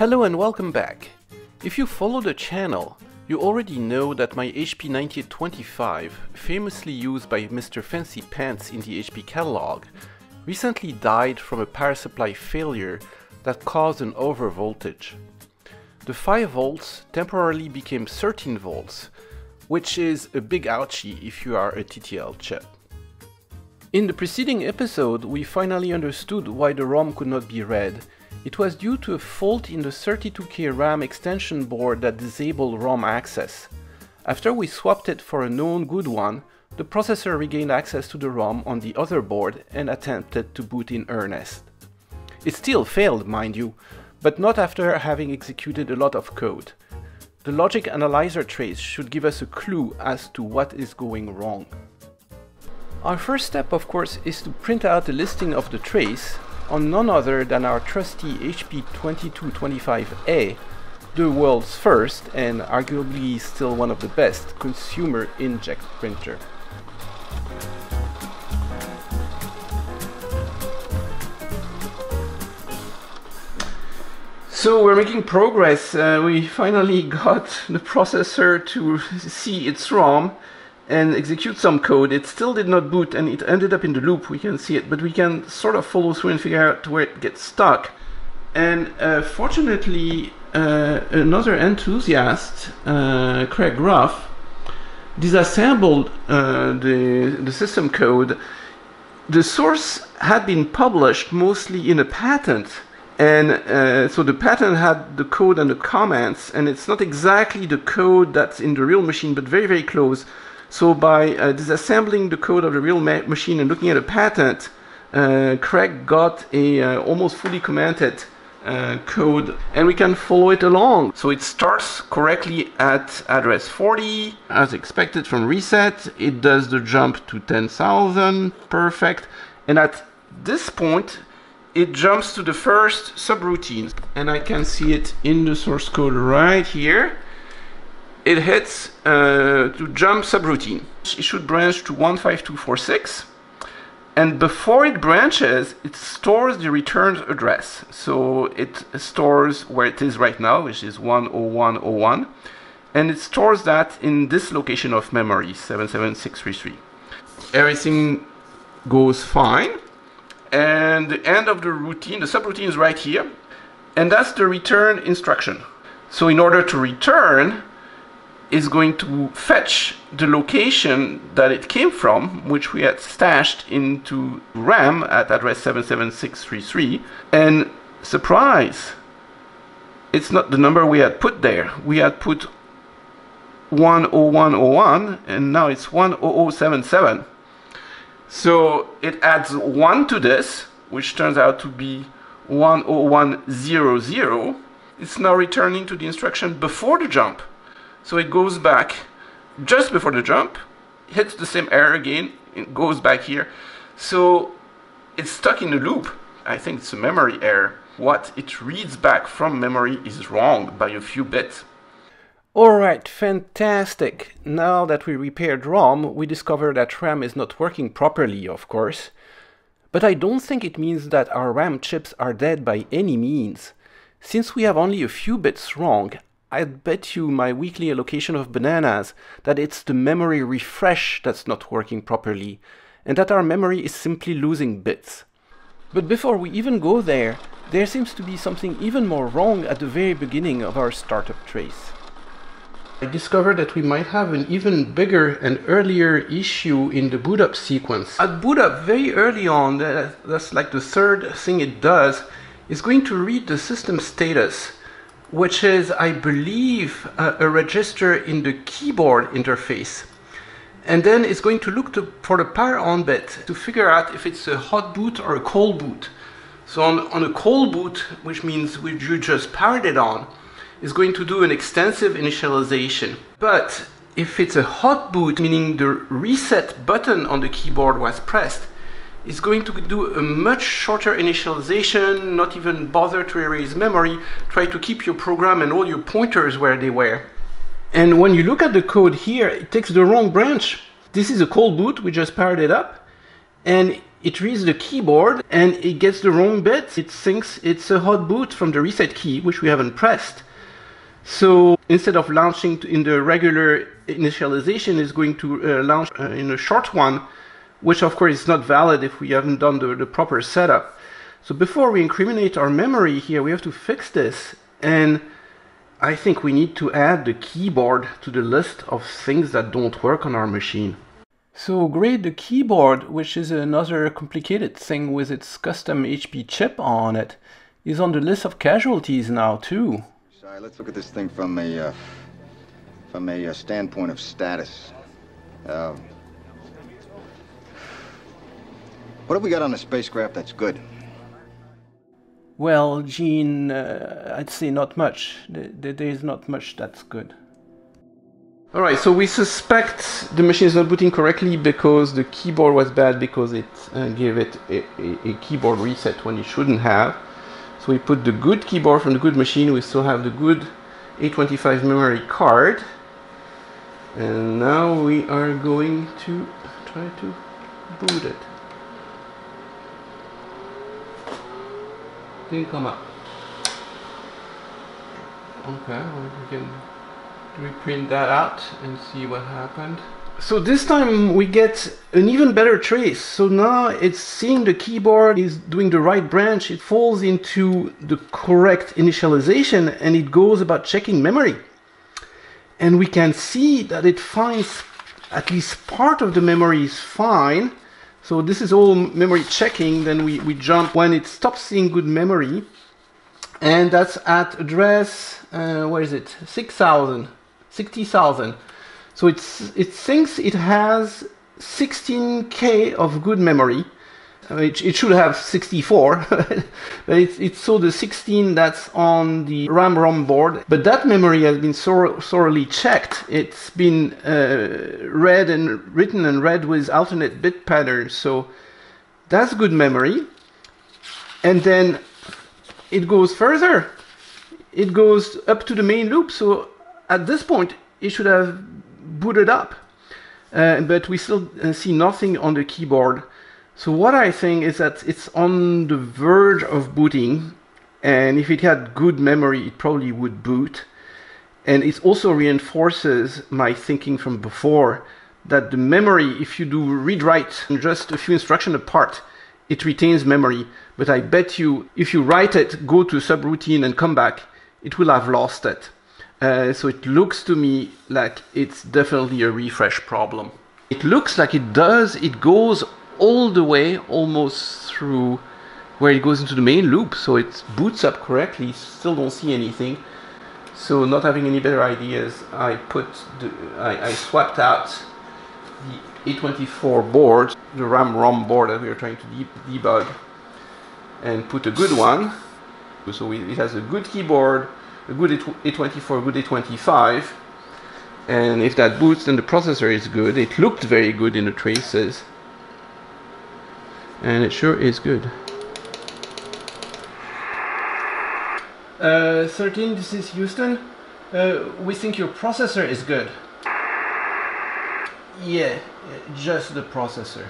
Hello and welcome back. If you follow the channel, you already know that my HP 9825, famously used by Mr. Fancy Pants in the HP catalog, recently died from a power supply failure that caused an overvoltage. The 5 volts temporarily became 13 volts, which is a big ouchie if you are a TTL chip. In the preceding episode, we finally understood why the ROM could not be read. It was due to a fault in the 32K RAM extension board that disabled ROM access. After we swapped it for a known good one, the processor regained access to the ROM on the other board and attempted to boot in earnest. It still failed, mind you, but not after having executed a lot of code. The logic analyzer trace should give us a clue as to what is going wrong. Our first step, of course, is to print out a listing of the trace on none other than our trusty HP 2225A, the world's first and arguably still one of the best consumer inkjet printer. So we're making progress. Uh, we finally got the processor to see its ROM and execute some code. It still did not boot and it ended up in the loop. We can see it, but we can sort of follow through and figure out where it gets stuck. And uh, fortunately, uh, another enthusiast, uh, Craig Ruff, disassembled uh, the, the system code. The source had been published mostly in a patent and uh, so the patent had the code and the comments, and it's not exactly the code that's in the real machine, but very, very close. So by uh, disassembling the code of the real ma machine and looking at a patent, uh, Craig got a uh, almost fully commented uh, code, and we can follow it along. So it starts correctly at address 40, as expected from reset. It does the jump to 10,000, perfect. And at this point, it jumps to the first subroutine and I can see it in the source code right here it hits uh, to jump subroutine. It should branch to 15246 and before it branches it stores the return address. So it stores where it is right now which is 10101 and it stores that in this location of memory 77633 everything goes fine. And the end of the routine, the subroutine is right here, and that's the return instruction. So in order to return, is going to fetch the location that it came from, which we had stashed into RAM at address 77633, and surprise, it's not the number we had put there. We had put 10101, and now it's 10077. So it adds 1 to this, which turns out to be 10100. It's now returning to the instruction before the jump. So it goes back just before the jump, hits the same error again, it goes back here. So it's stuck in a loop. I think it's a memory error. What it reads back from memory is wrong by a few bits. Alright, fantastic. Now that we repaired ROM, we discover that RAM is not working properly, of course. But I don't think it means that our RAM chips are dead by any means. Since we have only a few bits wrong, I'd bet you my weekly allocation of bananas that it's the memory refresh that's not working properly, and that our memory is simply losing bits. But before we even go there, there seems to be something even more wrong at the very beginning of our startup trace. I discovered that we might have an even bigger and earlier issue in the boot up sequence. At boot up, very early on, that's like the third thing it does, is going to read the system status, which is, I believe, a, a register in the keyboard interface. And then it's going to look to, for the power on bit to figure out if it's a hot boot or a cold boot. So on, on a cold boot, which means we, you just powered it on, is going to do an extensive initialization. But if it's a hot boot, meaning the reset button on the keyboard was pressed, it's going to do a much shorter initialization, not even bother to erase memory, try to keep your program and all your pointers where they were. And when you look at the code here, it takes the wrong branch. This is a cold boot, we just powered it up, and it reads the keyboard and it gets the wrong bit. It thinks it's a hot boot from the reset key, which we haven't pressed. So instead of launching in the regular initialization, it's going to uh, launch uh, in a short one, which of course is not valid if we haven't done the, the proper setup. So before we incriminate our memory here, we have to fix this. And I think we need to add the keyboard to the list of things that don't work on our machine. So great, the keyboard, which is another complicated thing with its custom HP chip on it, is on the list of casualties now too. Sorry, let's look at this thing from a uh, from a uh, standpoint of status. Uh, what have we got on the spacecraft that's good? Well, Gene, uh, I'd say not much. There is not much that's good. Alright, so we suspect the machine is not booting correctly because the keyboard was bad because it uh, gave it a, a, a, keyboard reset when it shouldn't have. So we put the good keyboard from the good machine, we still have the good A25 memory card. And now we are going to try to boot it. Didn't come up. Okay, well, we can reprint that out and see what happened. So this time we get an even better trace. So now it's seeing the keyboard is doing the right branch. It falls into the correct initialization and it goes about checking memory. And we can see that it finds at least part of the memory is fine so this is all memory checking. Then we, we jump when it stops seeing good memory. And that's at address, uh, where is it? 6,000, 60,000. So it's, it thinks it has 16K of good memory. It, it, should have 64, but it's, it's so the 16 that's on the RAM ROM board. But that memory has been thoroughly checked. It's been uh, read and written and read with alternate bit patterns. So that's good memory. And then it goes further. It goes up to the main loop. So at this point, it should have booted up. Uh, but we still uh, see nothing on the keyboard. So what I think is that it's on the verge of booting, and if it had good memory, it probably would boot. And it also reinforces my thinking from before that the memory, if you do read write just a few instructions apart, it retains memory. But I bet you, if you write it, go to subroutine and come back, it will have lost it. Uh, so it looks to me like it's definitely a refresh problem. It looks like it does, it goes all the way almost through where it goes into the main loop so it boots up correctly. Still don't see anything. So not having any better ideas I put the, I, I swapped out the A24 board the RAM ROM board that we are trying to de debug and put a good one. So it has a good keyboard a good A24 a good A25 and if that boots then the processor is good. It looked very good in the traces and it sure is good. Uh, 13, this is Houston. Uh, we think your processor is good. Yeah, just the processor.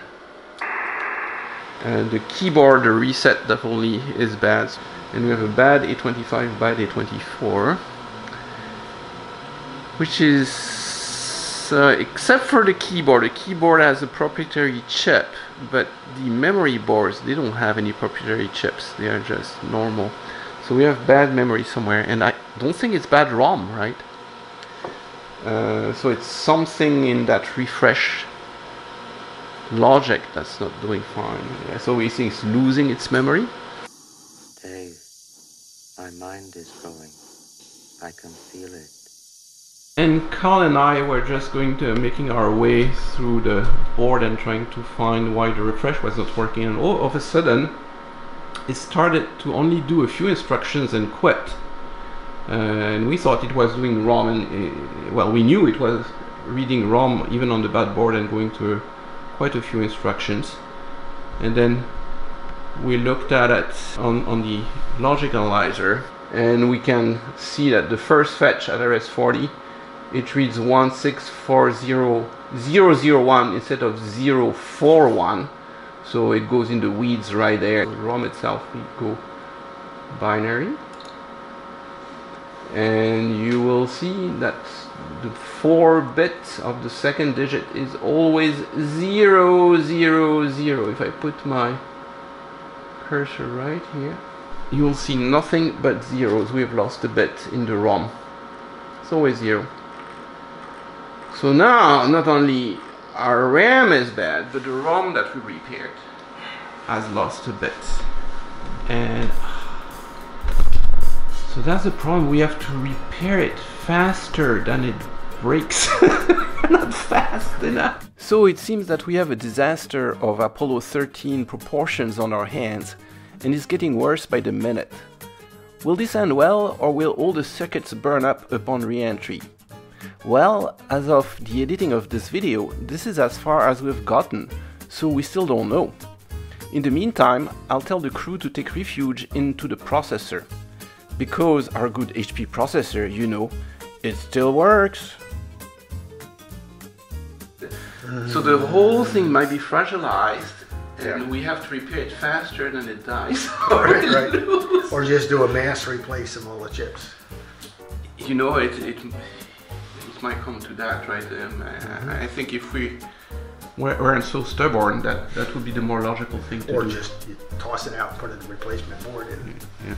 And the keyboard, the reset definitely is bad. And we have a bad A25, bad A24. Which is uh, except for the keyboard, the keyboard has a proprietary chip, but the memory boards, they don't have any proprietary chips. They are just normal. So we have bad memory somewhere, and I don't think it's bad ROM, right? Uh, so it's something in that refresh logic that's not doing fine. So we think it's losing its memory. Dave, my mind is going. I can feel it. And Carl and I were just going to making our way through the board and trying to find why the refresh was not working and all of a sudden it started to only do a few instructions and quit. Uh, and we thought it was doing ROM and uh, well we knew it was reading ROM even on the bad board and going to quite a few instructions and then we looked at it on, on the logic analyzer and we can see that the first fetch at RS40 it reads 1640001 instead of 041 So it goes in the weeds right there. The ROM itself, we go binary. And you will see that the four bit of the second digit is always zero, zero, zero. If I put my cursor right here, you will see nothing but zeros. We have lost a bit in the ROM. It's always zero. So now, not only our RAM is bad, but the ROM that we repaired has lost a bit. And so that's the problem. We have to repair it faster than it breaks. Not fast enough. So it seems that we have a disaster of Apollo 13 proportions on our hands, and it's getting worse by the minute. Will this end well, or will all the circuits burn up upon re-entry? Well, as of the editing of this video, this is as far as we've gotten, so we still don't know. In the meantime, I'll tell the crew to take refuge into the processor. Because our good HP processor, you know, it still works. So the whole thing might be fragilized, and Yeah. we have to repair it faster than it dies. Right, right. Or just do a mass replace of all the chips. you know, it, it, it might come to that, right? Um, I, I think if we were- weren't so stubborn, that that would be the more logical thing to Or do. just you toss it out put a replacement board in. yeah.